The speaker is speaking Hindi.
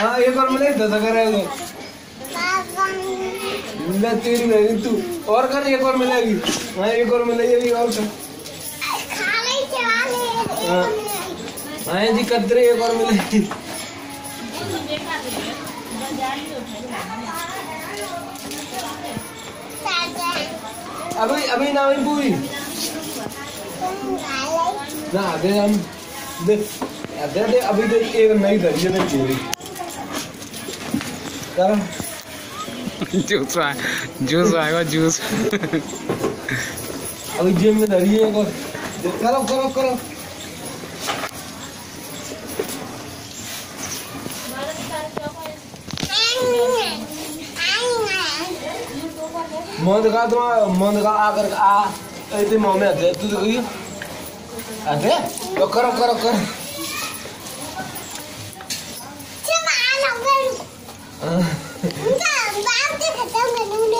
हाँ एक और मिले? दस करे तो तीन में तू। और कर एक और मिलेगी? हाँ एक और मिलेगी? और कर। हाँ। हाँ जी, कदरे एक और मिलेगी? अभी अभी ना पूरी। ना दे हम दे दे, अभी दे एक नई है पूरी कर जूस जूस आएगा जूस अभी जेब में धरी है करो करो करो मोहन का तो मोहन का आकर आ ऐसे मुँह आते तू तो ये आते तो करो करो करो। Chúng ta bán cái thịt tôm này luôn đi.